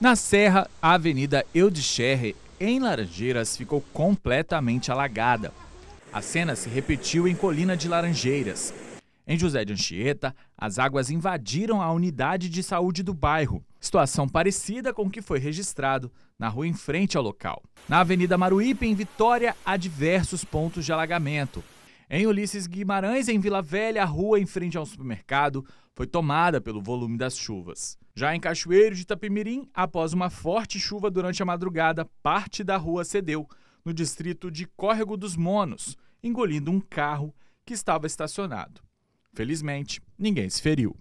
Na Serra, a Avenida Eudixerre, em Laranjeiras, ficou completamente alagada. A cena se repetiu em Colina de Laranjeiras. Em José de Anchieta, as águas invadiram a unidade de saúde do bairro, situação parecida com o que foi registrado na rua em frente ao local. Na Avenida Maruípe, em Vitória, há diversos pontos de alagamento. Em Ulisses Guimarães, em Vila Velha, a rua em frente ao supermercado foi tomada pelo volume das chuvas. Já em Cachoeiro de Itapemirim, após uma forte chuva durante a madrugada, parte da rua cedeu, no distrito de Córrego dos Monos, engolindo um carro que estava estacionado. Felizmente, ninguém se feriu.